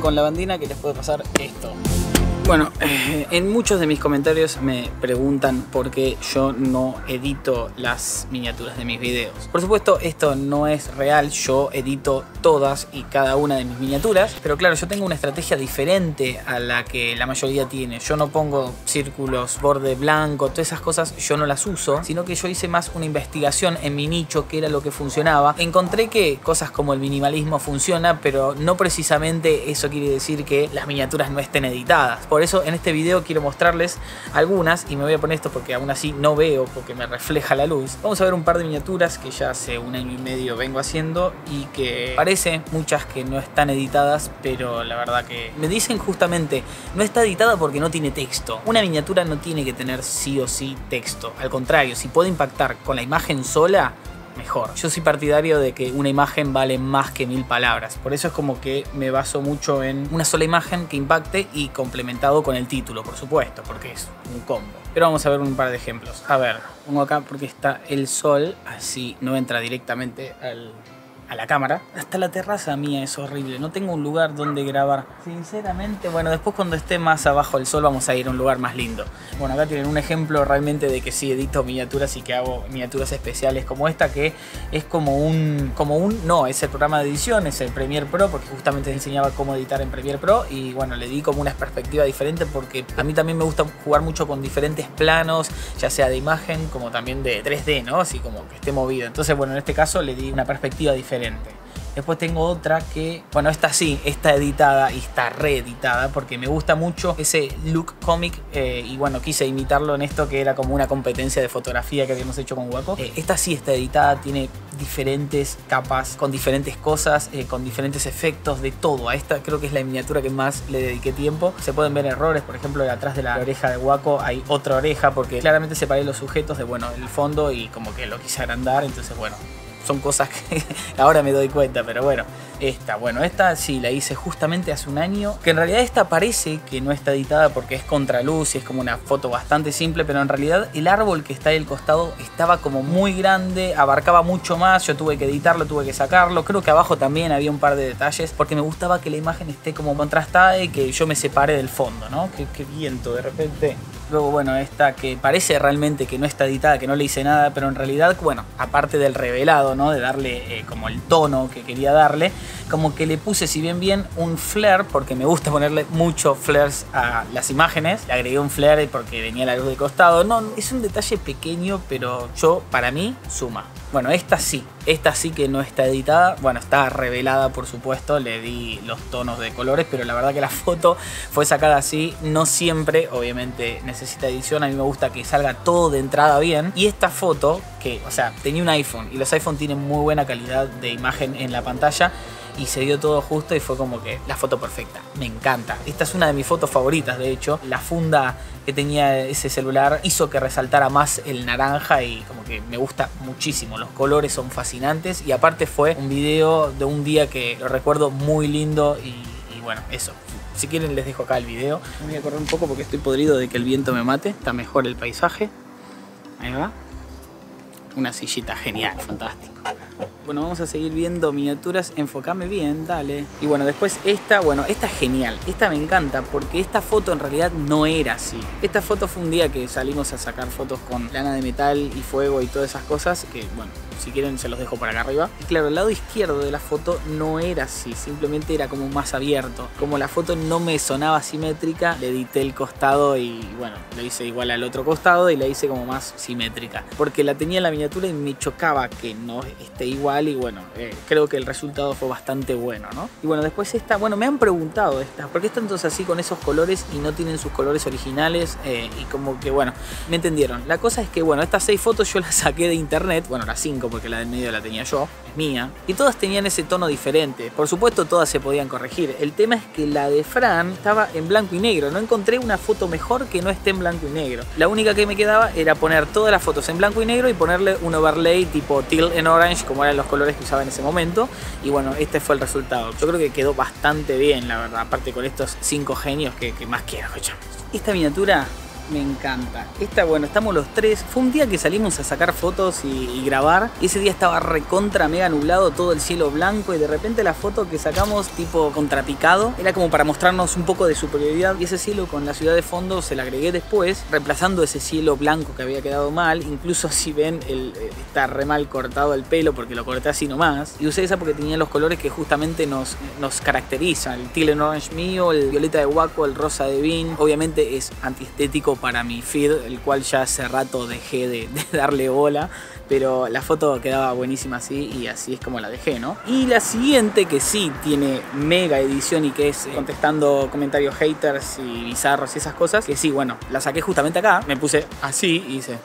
con la bandina que les puede pasar esto. Bueno, eh, en muchos de mis comentarios me preguntan por qué yo no edito las miniaturas de mis videos. Por supuesto, esto no es real, yo edito todas y cada una de mis miniaturas, pero claro, yo tengo una estrategia diferente a la que la mayoría tiene. Yo no pongo círculos, borde blanco, todas esas cosas yo no las uso, sino que yo hice más una investigación en mi nicho, que era lo que funcionaba. Encontré que cosas como el minimalismo funciona, pero no precisamente eso quiere decir que las miniaturas no estén editadas. Por eso en este video quiero mostrarles algunas y me voy a poner esto porque aún así no veo porque me refleja la luz. Vamos a ver un par de miniaturas que ya hace un año y medio vengo haciendo y que parece muchas que no están editadas, pero la verdad que me dicen justamente no está editada porque no tiene texto. Una miniatura no tiene que tener sí o sí texto. Al contrario, si puede impactar con la imagen sola, mejor. Yo soy partidario de que una imagen vale más que mil palabras. Por eso es como que me baso mucho en una sola imagen que impacte y complementado con el título, por supuesto, porque es un combo. Pero vamos a ver un par de ejemplos. A ver, pongo acá porque está el sol, así no entra directamente al, a la cámara. Hasta la terraza mía es horrible, no tengo un lugar donde grabar. Sinceramente, bueno, después cuando esté más abajo el sol vamos a ir a un lugar más lindo. Bueno, acá tienen un ejemplo realmente de que sí edito miniaturas y que hago miniaturas especiales como esta, que es como un, como un, no, es el programa de edición, es el Premiere Pro, porque justamente enseñaba cómo editar en Premiere Pro y bueno, le di como una perspectiva diferente porque a mí también me gusta jugar mucho con diferentes planos, ya sea de imagen como también de 3D, ¿no? Así como que esté movido. Entonces, bueno, en este caso le di una perspectiva diferente. Después tengo otra que, bueno, esta sí, está editada y está reeditada porque me gusta mucho ese look cómic eh, y bueno, quise imitarlo en esto que era como una competencia de fotografía que habíamos hecho con Waco. Eh, esta sí está editada, tiene diferentes capas, con diferentes cosas, eh, con diferentes efectos, de todo. A esta creo que es la miniatura que más le dediqué tiempo. Se pueden ver errores, por ejemplo, atrás de la oreja de Waco hay otra oreja porque claramente separé los sujetos de, bueno, el fondo y como que lo quise agrandar, entonces bueno, son cosas que ahora me doy cuenta, pero bueno, esta, bueno, esta sí la hice justamente hace un año, que en realidad esta parece que no está editada porque es contraluz y es como una foto bastante simple, pero en realidad el árbol que está ahí al costado estaba como muy grande, abarcaba mucho más, yo tuve que editarlo, tuve que sacarlo, creo que abajo también había un par de detalles, porque me gustaba que la imagen esté como contrastada y que yo me separe del fondo, ¿no? Qué, qué viento, de repente Luego, bueno, esta que parece realmente que no está editada, que no le hice nada, pero en realidad, bueno, aparte del revelado, ¿no? De darle eh, como el tono que quería darle, como que le puse, si bien bien, un flare, porque me gusta ponerle muchos flares a las imágenes. Le agregué un flare porque venía la luz de costado. No, es un detalle pequeño, pero yo, para mí, suma. Bueno, esta sí, esta sí que no está editada, bueno, está revelada por supuesto, le di los tonos de colores, pero la verdad que la foto fue sacada así, no siempre, obviamente necesita edición, a mí me gusta que salga todo de entrada bien, y esta foto, que, o sea, tenía un iPhone, y los iPhone tienen muy buena calidad de imagen en la pantalla, y se dio todo justo y fue como que la foto perfecta. Me encanta. Esta es una de mis fotos favoritas, de hecho. La funda que tenía ese celular hizo que resaltara más el naranja y como que me gusta muchísimo. Los colores son fascinantes y aparte fue un video de un día que lo recuerdo muy lindo y, bueno, eso. Si quieren les dejo acá el video. Me voy a correr un poco porque estoy podrido de que el viento me mate. Está mejor el paisaje. Ahí va. Una sillita genial, fantástico. Bueno, vamos a seguir viendo miniaturas. Enfocame bien, dale. Y bueno, después esta, bueno, esta es genial. Esta me encanta porque esta foto en realidad no era así. Esta foto fue un día que salimos a sacar fotos con lana de metal y fuego y todas esas cosas. Que bueno, si quieren se los dejo por acá arriba. Y claro, el lado izquierdo de la foto no era así. Simplemente era como más abierto. Como la foto no me sonaba simétrica, le edité el costado y bueno, lo hice igual al otro costado y la hice como más simétrica. Porque la tenía en la miniatura y me chocaba que no esté igual y bueno, eh, creo que el resultado fue bastante bueno, ¿no? Y bueno, después esta, bueno, me han preguntado esta, ¿por qué están todos así con esos colores y no tienen sus colores originales? Eh, y como que, bueno, me entendieron. La cosa es que, bueno, estas seis fotos yo las saqué de internet, bueno, las cinco porque la del medio la tenía yo, es mía, y todas tenían ese tono diferente. Por supuesto, todas se podían corregir. El tema es que la de Fran estaba en blanco y negro, no encontré una foto mejor que no esté en blanco y negro. La única que me quedaba era poner todas las fotos en blanco y negro y ponerle un overlay tipo teal en orange, como eran los colores que usaba en ese momento. Y bueno, este fue el resultado. Yo creo que quedó bastante bien, la verdad. Aparte con estos cinco genios que, más quiero, escuchar. Esta miniatura me encanta. Esta, bueno, estamos los tres. Fue un día que salimos a sacar fotos y, y grabar. Ese día estaba recontra mega nublado, todo el cielo blanco y de repente la foto que sacamos tipo contrapicado era como para mostrarnos un poco de superioridad y ese cielo con la ciudad de fondo se la agregué después, reemplazando ese cielo blanco que había quedado mal. Incluso si ven, el, eh, está re mal cortado el pelo porque lo corté así nomás. Y usé esa porque tenía los colores que justamente nos, nos caracterizan. El teal orange mío, el violeta de Waco, el rosa de Bean. Obviamente es antiestético para mi feed, el cual ya hace rato dejé de, darle bola pero la foto quedaba buenísima así y así es como la dejé, ¿no? Y la siguiente que sí tiene mega edición y que es contestando comentarios haters y bizarros y esas cosas, que sí, bueno, la saqué justamente acá, me puse así y hice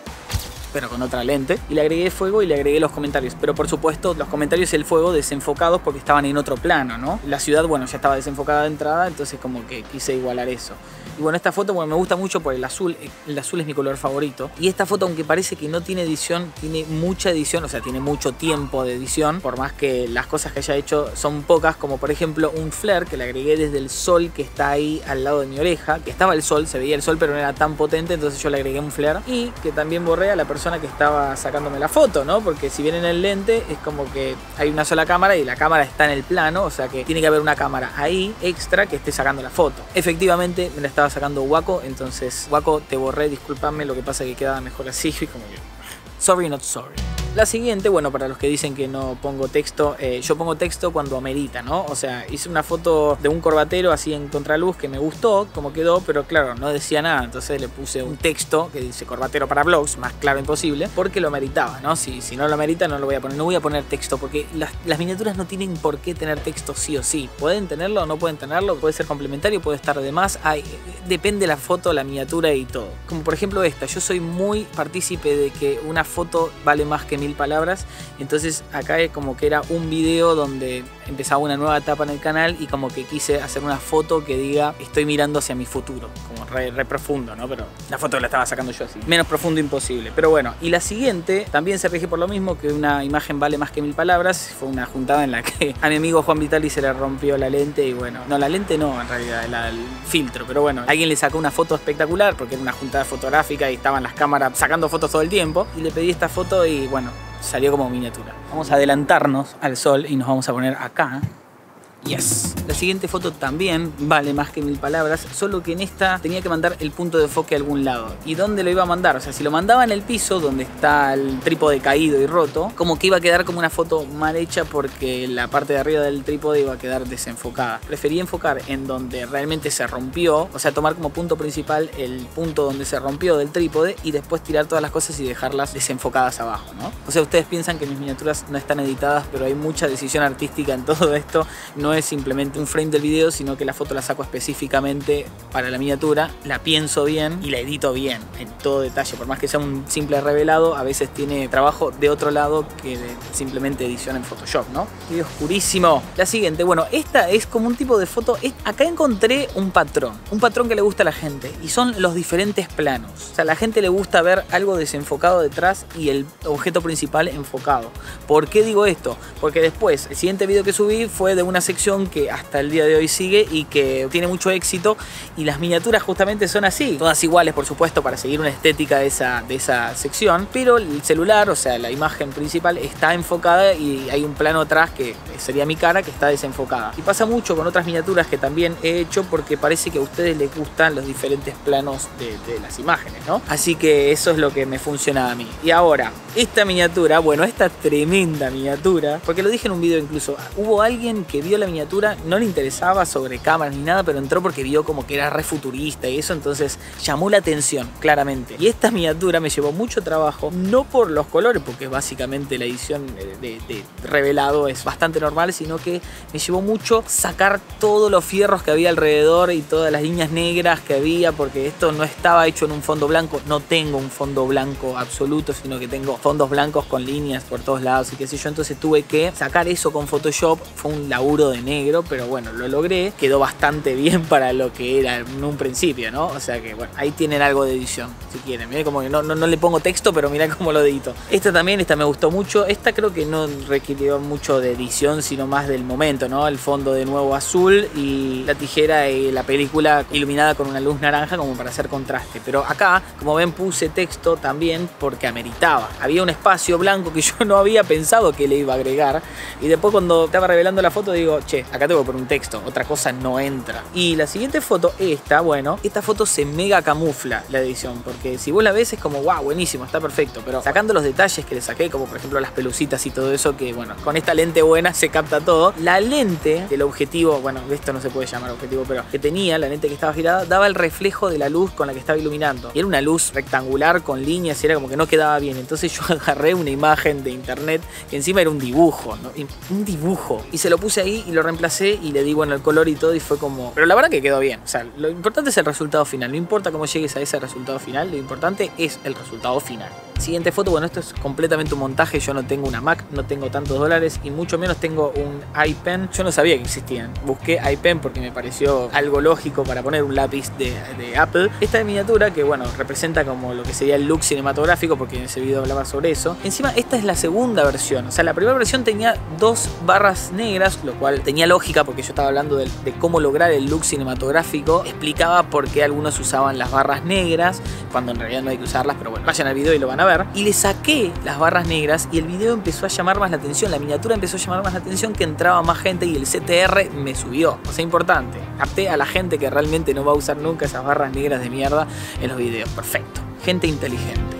pero con otra lente. Y le agregué fuego y le agregué los comentarios. Pero por supuesto, los comentarios y el fuego desenfocados porque estaban en otro plano, ¿no? La ciudad, bueno, ya estaba desenfocada de entrada, entonces como que quise igualar eso. Y bueno, esta foto bueno, me gusta mucho por el azul. El azul es mi color favorito. Y esta foto, aunque parece que no tiene edición, tiene mucha edición, o sea, tiene mucho tiempo de edición. Por más que las cosas que haya hecho son pocas, como por ejemplo un flare que le agregué desde el sol que está ahí al lado de mi oreja. Que estaba el sol, se veía el sol, pero no era tan potente, entonces yo le agregué un flare. Y que también borré a la persona que estaba sacándome la foto, ¿no? Porque si bien en el lente es como que hay una sola cámara y la cámara está en el plano, o sea que tiene que haber una cámara ahí extra que esté sacando la foto. Efectivamente me la estaba sacando Waco, entonces Waco te borré, discúlpame, lo que pasa es que quedaba mejor así, como que sorry not sorry. La siguiente, bueno, para los que dicen que no pongo texto, eh, yo pongo texto cuando amerita, ¿no? O sea, hice una foto de un corbatero así en contraluz que me gustó, como quedó, pero claro, no decía nada. Entonces le puse un texto que dice corbatero para blogs, más claro imposible, porque lo meritaba, ¿no? Si, si no lo merita, no lo voy a poner. No voy a poner texto, porque las, miniaturas no tienen por qué tener texto sí o sí. Pueden tenerlo o no pueden tenerlo, puede ser complementario, puede estar de más. Depende la foto, la miniatura y todo. Como por ejemplo esta, yo soy muy partícipe de que una foto vale más que mil palabras. Entonces acá es como que era un video donde empezaba una nueva etapa en el canal y como que quise hacer una foto que diga estoy mirando hacia mi futuro. Como re, profundo, ¿no? Pero la foto la estaba sacando yo así. Menos profundo imposible. Pero bueno, y la siguiente también se rige por lo mismo, que una imagen vale más que mil palabras. Fue una juntada en la que a mi amigo Juan Vitali se le rompió la lente y bueno, no, la lente no, en realidad, el, el filtro. Pero bueno, alguien le sacó una foto espectacular porque era una juntada fotográfica y estaban las cámaras sacando fotos todo el tiempo. Y le pedí esta foto y bueno, salió como miniatura. Vamos a adelantarnos al sol y nos vamos a poner acá. Yes. La siguiente foto también vale más que mil palabras, solo que en esta tenía que mandar el punto de enfoque a algún lado. ¿Y dónde lo iba a mandar? O sea, si lo mandaba en el piso, donde está el trípode caído y roto, como que iba a quedar como una foto mal hecha porque la parte de arriba del trípode iba a quedar desenfocada. Preferí enfocar en donde realmente se rompió, o sea, tomar como punto principal el punto donde se rompió del trípode y después tirar todas las cosas y dejarlas desenfocadas abajo, ¿no? O sea, ustedes piensan que mis miniaturas no están editadas, pero hay mucha decisión artística en todo esto. No es simplemente un frame del video, sino que la foto la saco específicamente para la miniatura, la pienso bien y la edito bien, en todo detalle. Por más que sea un simple revelado, a veces tiene trabajo de otro lado que simplemente edición en Photoshop, ¿no? Qué oscurísimo. La siguiente, bueno, esta es como un tipo de foto. Acá encontré un patrón, un patrón que le gusta a la gente y son los diferentes planos. O sea, la gente le gusta ver algo desenfocado detrás y el objeto principal enfocado. ¿Por qué digo esto? Porque después, el siguiente video que subí fue de una sección que hasta el día de hoy sigue y que tiene mucho éxito y las miniaturas justamente son así, todas iguales por supuesto para seguir una estética de esa, de esa sección, pero el celular, o sea la imagen principal está enfocada y hay un plano atrás que sería mi cara que está desenfocada. Y pasa mucho con otras miniaturas que también he hecho porque parece que a ustedes les gustan los diferentes planos de, las imágenes, ¿no? Así que eso es lo que me funciona a mí. Y ahora, esta miniatura, bueno, esta tremenda miniatura, porque lo dije en un video incluso, hubo alguien que vio la miniatura, no le interesaba sobre cámaras ni nada, pero entró porque vio como que era re futurista y eso, entonces llamó la atención, claramente. Y esta miniatura me llevó mucho trabajo, no por los colores, porque básicamente la edición de, revelado es bastante normal, sino que me llevó mucho sacar todos los fierros que había alrededor y todas las líneas negras que había, porque esto no estaba hecho en un fondo blanco, no tengo un fondo blanco absoluto, sino que tengo fondos blancos con líneas por todos lados y qué sé yo, entonces tuve que sacar eso con Photoshop, fue un laburo de negro, pero bueno, lo logré. Quedó bastante bien para lo que era en un principio, ¿no? O sea que, bueno, ahí tienen algo de edición, si quieren. Mirá como que no, no, no le pongo texto, pero mirá cómo lo edito. Esta también, esta me gustó mucho. Esta creo que no requirió mucho de edición, sino más del momento, ¿no? El fondo de nuevo azul y la tijera y la película iluminada con una luz naranja como para hacer contraste. Pero acá, como ven, puse texto también porque ameritaba. Había un espacio blanco que yo no había pensado que le iba a agregar. Y después cuando estaba revelando la foto digo, che, acá tengo que poner un texto, otra cosa no entra. Y la siguiente foto, esta, bueno, esta foto se mega camufla la edición, porque si vos la ves es como, wow, buenísimo, está perfecto, pero sacando los detalles que le saqué, como por ejemplo las pelucitas y todo eso, que bueno, con esta lente buena se capta todo. La lente del objetivo, bueno, esto no se puede llamar objetivo, pero que tenía, la lente que estaba girada, daba el reflejo de la luz con la que estaba iluminando. Y era una luz rectangular con líneas y era como que no quedaba bien. Entonces yo agarré una imagen de internet que encima era un dibujo, ¿no? Un dibujo. Y se lo puse ahí y lo reemplacé y le di, bueno, el color y todo y fue como... Pero la verdad que quedó bien. O sea, lo importante es el resultado final. No importa cómo llegues a ese resultado final, lo importante es el resultado final. Siguiente foto, bueno, esto es completamente un montaje. Yo no tengo una Mac, no tengo tantos dólares y mucho menos tengo un iPen. Yo no sabía que existían. Busqué iPen porque me pareció algo lógico para poner un lápiz de, de Apple. Esta miniatura, que bueno, representa como lo que sería el look cinematográfico, porque en ese video hablaba sobre eso. Encima, esta es la segunda versión. O sea, la primera versión tenía dos barras negras, lo cual tenía lógica porque yo estaba hablando de, de cómo lograr el look cinematográfico. Explicaba por qué algunos usaban las barras negras, cuando en realidad no hay que usarlas, pero bueno, vayan al video y lo van a ver. Y le saqué las barras negras y el video empezó a llamar más la atención, la miniatura empezó a llamar más la atención que entraba más gente y el CTR me subió. O sea, importante. Capté a la gente que realmente no va a usar nunca esas barras negras de mierda en los videos. Perfecto. Gente inteligente.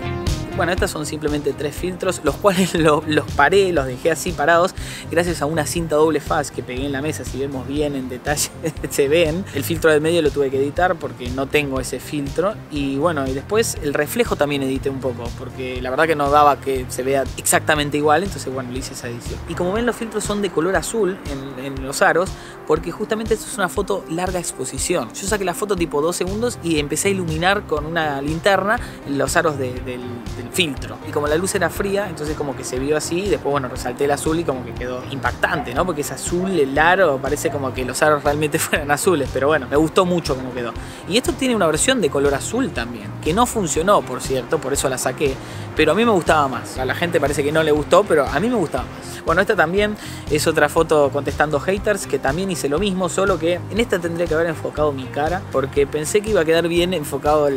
Bueno, estas son simplemente tres filtros, los cuales lo, los paré, los dejé así parados, gracias a una cinta doble faz que pegué en la mesa. Si vemos bien en detalle, se ven. El filtro del medio lo tuve que editar porque no tengo ese filtro. Y bueno, y después el reflejo también edité un poco, porque la verdad que no daba que se vea exactamente igual, entonces bueno, le hice esa edición. Y como ven, los filtros son de color azul en los aros, porque justamente esto es una foto larga exposición. Yo saqué la foto tipo dos segundos y empecé a iluminar con una linterna los aros de, del, del filtro. Y como la luz era fría, entonces como que se vio así y después, bueno, resalté el azul y como que quedó impactante, ¿no? Porque es azul, el aro, parece como que los aros realmente fueran azules, pero bueno, me gustó mucho como quedó. Y esto tiene una versión de color azul también, que no funcionó, por cierto, por eso la saqué, pero a mí me gustaba más. A la gente parece que no le gustó, pero a mí me gustaba más. Bueno, esta también es otra foto contestando haters, que también hice lo mismo, solo que en esta tendría que haber enfocado mi cara, porque pensé que iba a quedar bien enfocado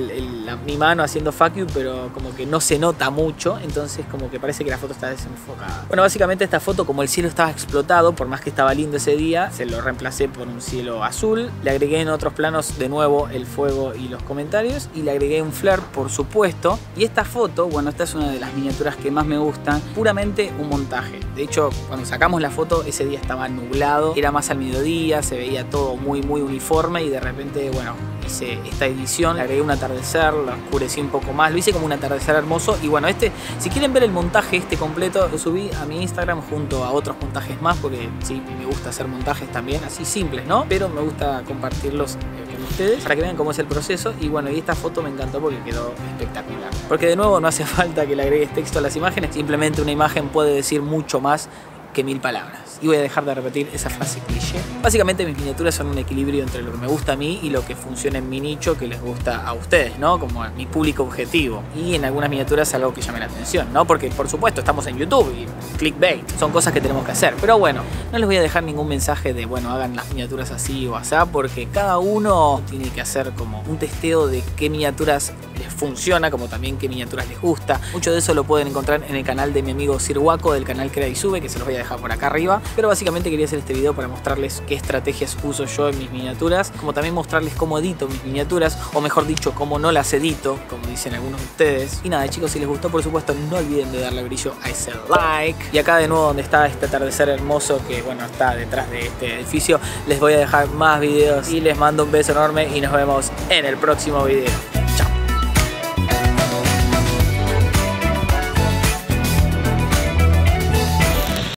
mi mano haciendo fuck pero como que no se nota mucho, entonces como que parece que la foto está desenfocada. Bueno, básicamente esta foto, como el cielo estaba explotado, por más que estaba lindo ese día, se lo reemplacé por un cielo azul, le agregué en otros planos de nuevo el fuego y los comentarios, y le agregué un flare, por supuesto, y esta foto, bueno, esta es una de las miniaturas que más me gustan, puramente un montaje. De hecho, cuando sacamos la foto, ese día estaba nublado, era más al mediodía, se veía todo muy, muy uniforme y de repente, bueno, hice esta edición, le agregué un atardecer, lo oscurecí un poco más, lo hice como un atardecer hermoso y bueno, este, si quieren ver el montaje este completo, lo subí a mi Instagram junto a otros montajes más, porque sí, me gusta hacer montajes también, así simples, ¿no? Pero me gusta compartirlos con ustedes para que vean cómo es el proceso y bueno, y esta foto me encantó porque quedó espectacular. Porque de nuevo no hace falta que le agregues texto a las imágenes, simplemente una imagen puede decir mucho más que mil palabras. Y voy a dejar de repetir esa frase cliché. Básicamente mis miniaturas son un equilibrio entre lo que me gusta a mí y lo que funciona en mi nicho que les gusta a ustedes, ¿no? Como mi público objetivo. Y en algunas miniaturas algo que llame la atención, ¿no? Porque por supuesto estamos en YouTube y clickbait. Son cosas que tenemos que hacer. Pero bueno, no les voy a dejar ningún mensaje de, bueno, hagan las miniaturas así o así, porque cada uno tiene que hacer como un testeo de qué miniaturas les funciona, como también qué miniaturas les gusta. Mucho de eso lo pueden encontrar en el canal de mi amigo Sir Waco, del canal Crea y Sube, que se los voy a dejar por acá arriba. Pero básicamente quería hacer este video para mostrarles qué estrategias uso yo en mis miniaturas, como también mostrarles cómo edito mis miniaturas, o mejor dicho, cómo no las edito, como dicen algunos de ustedes. Y nada, chicos, si les gustó, por supuesto, no olviden de darle brillo a ese like. Y acá de nuevo donde está este atardecer hermoso que, bueno, está detrás de este edificio, les voy a dejar más videos y les mando un beso enorme y nos vemos en el próximo video.